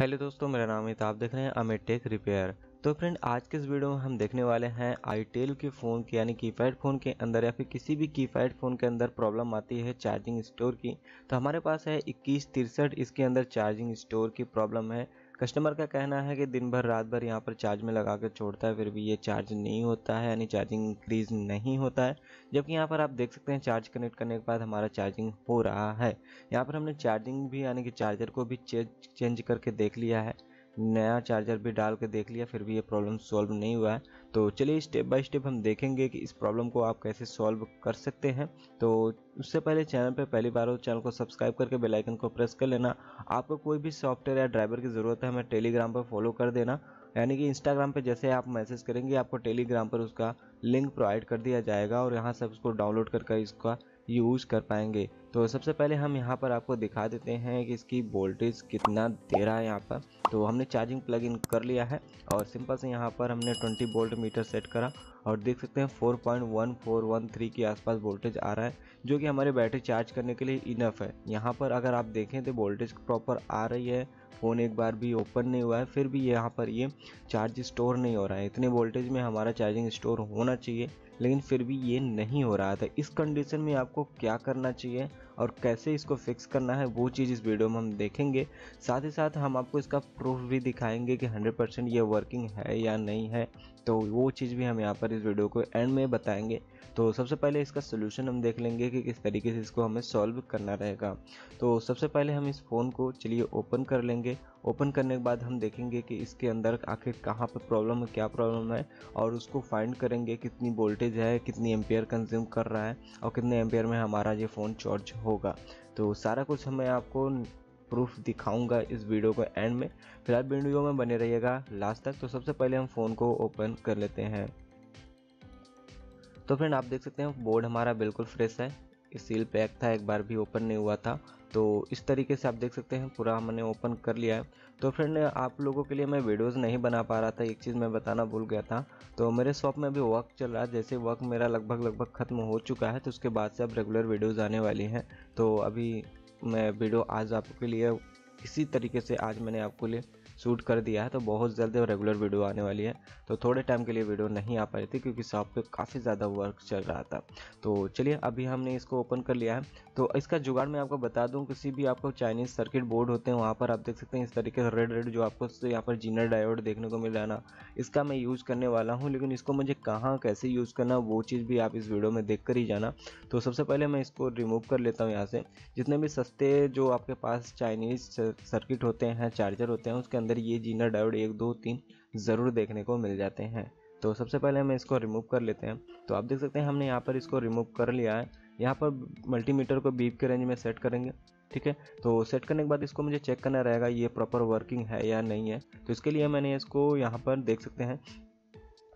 Hello दोस्तों, मेरा नाम है आप देख रहे हैं अमित टेक रिपेयर तो फ्रेंड आज के इस वीडियो में हम देखने वाले हैं आईटेल के फ़ोन के, यानी कीपैड फ़ोन के अंदर, या फिर किसी भी कीपैड फ़ोन के अंदर प्रॉब्लम आती है चार्जिंग स्टोर की। तो हमारे पास है इक्कीस तिरसठ, इसके अंदर चार्जिंग स्टोर की प्रॉब्लम है। कस्टमर का कहना है कि दिन भर रात भर यहाँ पर चार्ज में लगा कर छोड़ता है, फिर भी ये चार्ज नहीं होता है, यानी चार्जिंग इंक्रीज नहीं होता है। जबकि यहाँ पर आप देख सकते हैं चार्ज कनेक्ट करने के बाद हमारा चार्जिंग हो रहा है। यहाँ पर हमने चार्जिंग भी, यानी कि चार्जर को भी चेंज करके देख लिया है। नया चार्जर भी डाल के देख लिया, फिर भी ये प्रॉब्लम सॉल्व नहीं हुआ है। तो चलिए स्टेप बाय स्टेप हम देखेंगे कि इस प्रॉब्लम को आप कैसे सॉल्व कर सकते हैं। तो उससे पहले चैनल पर पहली बार हो चैनल को सब्सक्राइब करके बेल आइकन को प्रेस कर लेना। आपको कोई भी सॉफ्टवेयर या ड्राइवर की ज़रूरत है, हमें टेलीग्राम पर फॉलो कर देना। यानी कि इंस्टाग्राम पे जैसे आप मैसेज करेंगे, आपको टेलीग्राम पर उसका लिंक प्रोवाइड कर दिया जाएगा और यहाँ से उसको डाउनलोड करके इसका यूज़ कर पाएँगे। तो सबसे पहले हम यहाँ पर आपको दिखा देते हैं कि इसकी वोल्टेज कितना दे रहा है यहाँ पर। तो हमने चार्जिंग प्लग इन कर लिया है और सिंपल से यहाँ पर हमने 20 वोल्ट मीटर सेट करा और देख सकते हैं 4.1413 के आसपास वोल्टेज आ रहा है, जो कि हमारे बैटरी चार्ज करने के लिए इनफ है। यहाँ पर अगर आप देखें तो वोल्टेज प्रॉपर आ रही है फ़ोन एक बार भी ओपन नहीं हुआ है, फिर भी यहाँ पर ये चार्ज स्टोर नहीं हो रहा है। इतने वोल्टेज में हमारा चार्जिंग स्टोर होना चाहिए। लेकिन फिर भी ये नहीं हो रहा था। इस कंडीशन में आपको क्या करना चाहिए और कैसे इसको फिक्स करना है, वो चीज़ इस वीडियो में हम देखेंगे। साथ ही साथ हम आपको इसका प्रूफ भी दिखाएँगे कि 100 परसेंट ये वर्किंग है या नहीं है। तो वो चीज़ भी हम यहाँ पर इस वीडियो को एंड में बताएँगे। तो सबसे पहले इसका सोल्यूशन हम देख लेंगे कि किस तरीके से इसको हमें सॉल्व करना रहेगा। तो सबसे पहले हम इस फ़ोन को, चलिए ओपन कर लेंगे। ओपन करने के बाद हम देखेंगे कि इसके अंदर आखिर कहाँ पर प्रॉब्लम है, क्या प्रॉब्लम है, और उसको फाइंड करेंगे कितनी वोल्टेज है, कितनी एम्पेयर कंज्यूम कर रहा है, और कितने एम्पेयर में हमारा ये फ़ोन चार्ज होगा। तो सारा कुछ हमें आपको प्रूफ दिखाऊँगा इस वीडियो को एंड में। फ़िलहाल वीडियो में बने रहिएगा। लास्ट तक तो सबसे पहले हम फ़ोन को ओपन कर लेते हैं। तो फ्रेंड आप देख सकते हैं बोर्ड हमारा बिल्कुल फ्रेश है। सील पैक था, एक बार भी ओपन नहीं हुआ था। तो इस तरीके से आप देख सकते हैं, पूरा हमने ओपन कर लिया है। तो फ्रेंड आप लोगों के लिए मैं वीडियोस नहीं बना पा रहा था, एक चीज़ मैं बताना भूल गया था। तो मेरे शॉप में अभी वर्क चल रहा है, जैसे वर्क मेरा लगभग लगभग ख़त्म हो चुका है तो उसके बाद से अब रेगुलर वीडियोज़ आने वाली हैं। तो अभी मैं वीडियो आज आपके लिए इसी तरीके से आज मैंने आपको लिए शूट कर दिया है तो बहुत जल्द रेगुलर वीडियो आने वाली है। तो थोड़े टाइम के लिए वीडियो नहीं आ पा रही थी, क्योंकि शॉप पे काफ़ी ज़्यादा वर्क चल रहा था। तो चलिए, अभी हमने इसको ओपन कर लिया है। तो इसका जुगाड़ मैं आपको बता दूँ, किसी भी आपको चाइनीज़ सर्किट बोर्ड होते हैं, वहाँ पर आप देख सकते हैं इस तरीके से रेड रेड जो आपको यहाँ पर जीनर डायोड देखने को मिल रहा है ना, इसका मैं यूज़ करने वाला हूँ। लेकिन इसको मुझे कहाँ, कैसे यूज़ करना, वो चीज़ भी आप इस वीडियो में देख कर ही जाना। तो सबसे पहले मैं इसको रिमूव कर लेता हूँ यहाँ से। जितने भी सस्ते जो आपके पास चाइनीज़ सर्किट होते हैं चार्जर होते हैं, उसके अंदर ये जीनर डायोड एक दो तीन ज़रूर देखने को मिल जाते हैं। तो सबसे पहले हम इसको रिमूव कर लेते हैं। तो आप देख सकते हैं हमने यहाँ पर इसको रिमूव कर लिया है। यहाँ पर मल्टीमीटर को बीप के रेंज में सेट करेंगे, ठीक है? तो सेट करने के बाद इसको मुझे चेक करना रहेगा, ये प्रॉपर वर्किंग है या नहीं है। तो इसके लिए मैंने इसको यहाँ पर देख सकते हैं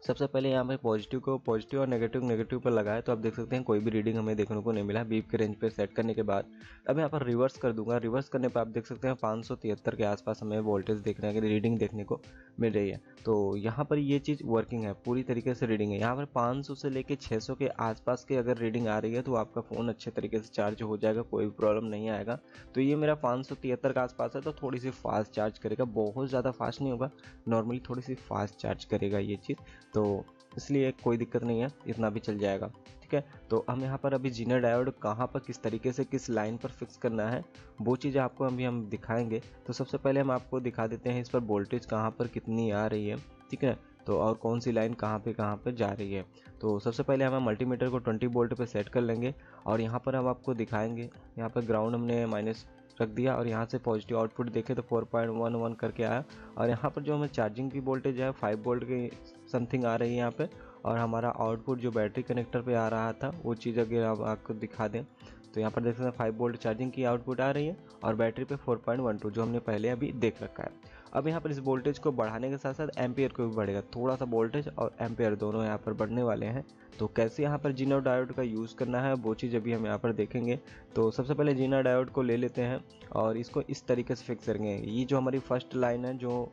सबसे पहले यहाँ पे पॉजिटिव को पॉजिटिव और नेगेटिव नेगेटिव पर लगाया तो आप देख सकते हैं कोई भी रीडिंग हमें देखने को नहीं मिला। बीप के रेंज पर सेट करने के बाद, अब यहाँ पर रिवर्स कर दूँगा। रिवर्स करने पर आप देख सकते हैं पाँच सौ तिहत्तर के आसपास हमें वोल्टेज देखने की रीडिंग देखने को मिल रही है। तो यहाँ पर ये चीज़ वर्किंग है, पूरी तरीके से रीडिंग है। यहाँ पर पाँच सौ से लेकर छः सौ के आसपास की अगर रीडिंग आ रही है तो आपका फ़ोन अच्छे तरीके से चार्ज हो जाएगा, कोई भी प्रॉब्लम नहीं आएगा। तो ये मेरा पाँच सौ तिहत्तर के आसपास है तो थोड़ी सी फास्ट चार्ज करेगा। बहुत ज़्यादा फास्ट नहीं होगा नॉर्मली थोड़ी सी फास्ट चार्ज करेगा ये चीज़। तो इसलिए कोई दिक्कत नहीं है, इतना भी चल जाएगा, ठीक है? तो हम यहाँ पर अभी जीनर डायोड कहाँ पर, किस तरीके से, किस लाइन पर फिक्स करना है, वो चीज़ें आपको अभी हम दिखाएँगे। तो सबसे पहले हम आपको दिखा देते हैं इस पर वोल्टेज कहाँ पर कितनी आ रही है, ठीक है? तो और कौन सी लाइन कहाँ पे कहाँ पे जा रही है। तो सबसे पहले हम मल्टीमीटर को 20 वोल्ट पे सेट कर लेंगे और यहाँ पर हम आपको दिखाएँगे, यहाँ पर ग्राउंड हमने माइनस रख दिया और यहाँ से पॉजिटिव आउटपुट देखे तो 4.11 करके आया। और यहाँ पर जो हमें चार्जिंग की वोल्टेज है फाइव वोल्ट की समथिंग आ रही है यहाँ पर और हमारा आउटपुट जो बैटरी कनेक्टर पर आ रहा था, वो चीज़ अगर आप, आपको दिखा दें तो यहाँ पर देख सकते हैं फाइव वोल्ट चार्जिंग की आउटपुट आ रही है और बैटरी पे 4.12 जो हमने पहले अभी देख रखा है। अब यहाँ पर इस वोल्टेज को बढ़ाने के साथ साथ एम्पियर को भी बढ़ेगा। थोड़ा सा वोल्टेज और एम्पियर दोनों यहाँ पर बढ़ने वाले हैं। तो कैसे यहाँ पर जीना डायोड का यूज़ करना है, वो चीज़ अभी हम यहाँ पर देखेंगे। तो सबसे पहले जीना डायोड को ले लेते हैं और इसको इस तरीके से फिक्स करेंगे। ये जो हमारी फ़र्स्ट लाइन है, जो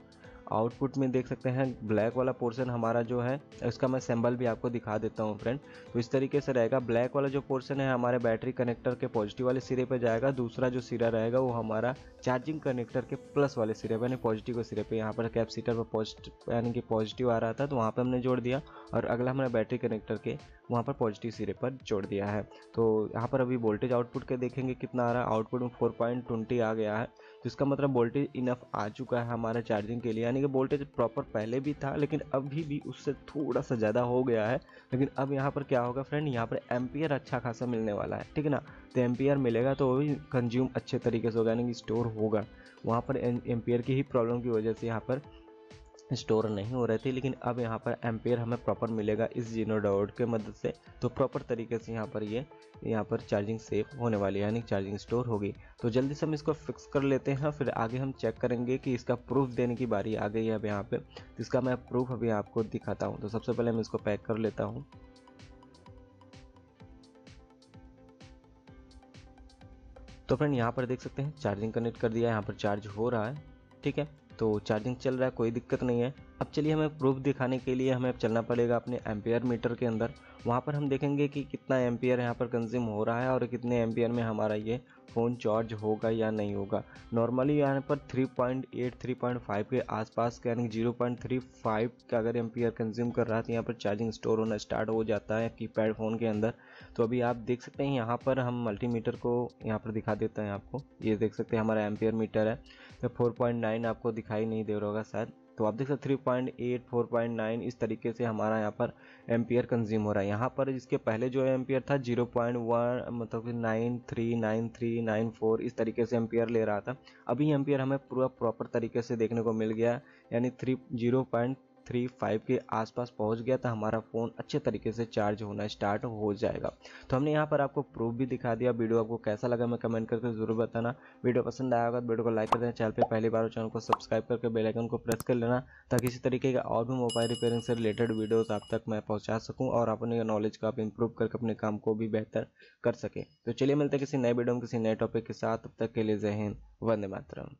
आउटपुट में देख सकते हैं, ब्लैक वाला पोर्शन हमारा जो है उसका मैं सैम्बल भी आपको दिखा देता हूँ, फ्रेंड। तो इस तरीके से रहेगा, ब्लैक वाला जो पोर्शन है हमारे बैटरी कनेक्टर के पॉजिटिव वाले सिरे पर जाएगा, दूसरा जो सिरा रहेगा वो हमारा चार्जिंग कनेक्टर के प्लस वाले सिरे पर यानी पॉजिटिव के सिरे पर यहाँ पर कैपसीटर पर पॉजिटिव यानी कि पॉजिटिव आ रहा था तो वहाँ पर हमने जोड़ दिया, और अगला हमने बैटरी कनेक्टर के वहाँ पर पॉजिटिव सिरे पर जोड़ दिया है। तो यहाँ पर अभी वोल्टेज आउटपुट के देखेंगे कितना आ रहा है। आउटपुट में फोर आ गया है तो इसका मतलब वोल्टेज इनफ आ चुका है हमारे चार्जिंग के लिए। यानी कि वोल्टेज प्रॉपर पहले भी था, लेकिन अभी भी उससे थोड़ा सा ज़्यादा हो गया है। लेकिन अब यहाँ पर क्या होगा फ्रेंड यहाँ पर एम्पियर अच्छा खासा मिलने वाला है, ठीक है ना? तो एम्पियर मिलेगा तो वो भी कंज्यूम अच्छे तरीके से होगा यानी कि स्टोर होगा। वहाँ पर एम्पियर की ही प्रॉब्लम की वजह से यहाँ पर स्टोर नहीं हो रहे थे, लेकिन अब यहाँ पर एम्पेयर हमें प्रॉपर मिलेगा इस जीनो डाउट के मदद से। तो प्रॉपर तरीके से यहाँ पर ये, यहाँ पर चार्जिंग सेफ़ होने वाली है, यानी चार्जिंग स्टोर होगी। तो जल्दी से हम इसको फिक्स कर लेते हैं, फिर आगे हम चेक करेंगे कि इसका प्रूफ देने की बारी आ गई है अब यहाँ पर तो इसका मैं प्रूफ अभी आपको दिखाता हूँ। तो सबसे पहले मैं इसको पैक कर लेता हूँ। तो फ्रेंड यहाँ पर देख सकते हैं चार्जिंग कनेक्ट कर दिया है, यहाँ पर चार्ज हो रहा है, ठीक है? तो चार्जिंग चल रहा है, कोई दिक्कत नहीं है। अब चलिए हमें प्रूफ दिखाने के लिए हमें चलना पड़ेगा अपने एम्पेयर मीटर के अंदर। वहाँ पर हम देखेंगे कि कितना एम्पियर यहाँ पर कंज्यूम हो रहा है और कितने एम्पियर में हमारा ये फ़ोन चार्ज होगा या नहीं होगा। नॉर्मली यहाँ पर 3.8 3.5 के आसपास का, यानी 0.35 का अगर एम्पियर कंज्यूम कर रहा है तो यहाँ पर चार्जिंग स्टोर होना स्टार्ट हो जाता है कीपैड फ़ोन के अंदर। तो अभी आप देख सकते हैं यहाँ पर हम मल्टीमीटर को यहाँ पर दिखा देते हैं आपको। ये देख सकते हैं हमारा एम्पियर मीटर है। तो 4.9 आपको दिखाई नहीं दे रहा होगा शायद। तो आप देख सकते three point eight four point nine इस तरीके से हमारा यहाँ पर एम्पियर कंज्यूम हो रहा है। यहाँ पर इसके पहले जो एम्पियर था ज़ीरो पॉइंट वन मतलब कि nine three nine three nine four इस तरीके से एम्पियर ले रहा था। अभी एम्पियर हमें पूरा प्रॉपर तरीके से देखने को मिल गया यानी three zero point three five के आसपास पहुँच गया तो हमारा फ़ोन अच्छे तरीके से चार्ज होना स्टार्ट हो जाएगा। तो हमने यहाँ पर आपको प्रूफ भी दिखा दिया। वीडियो आपको कैसा लगा मैं कमेंट करके ज़रूर बताना। वीडियो पसंद आया होगा तो वीडियो को लाइक कर देना। चैनल पे पहली बार चैनल को सब्सक्राइब करके बेलाइकन को प्रेस कर लेना ताकि इसी तरीके का और भी मोबाइल रिपेयरिंग से रिलेटेड वीडियोज़ आप तक मैं पहुँचा सकूँ और अपने नॉलेज को आप इम्प्रूव करके अपने काम को भी बेहतर कर सके। तो चलिए मिलते हैं किसी नए वीडियो में किसी नए टॉपिक के साथ। तब तक के लिए जय हिंद, वंदे मातरम।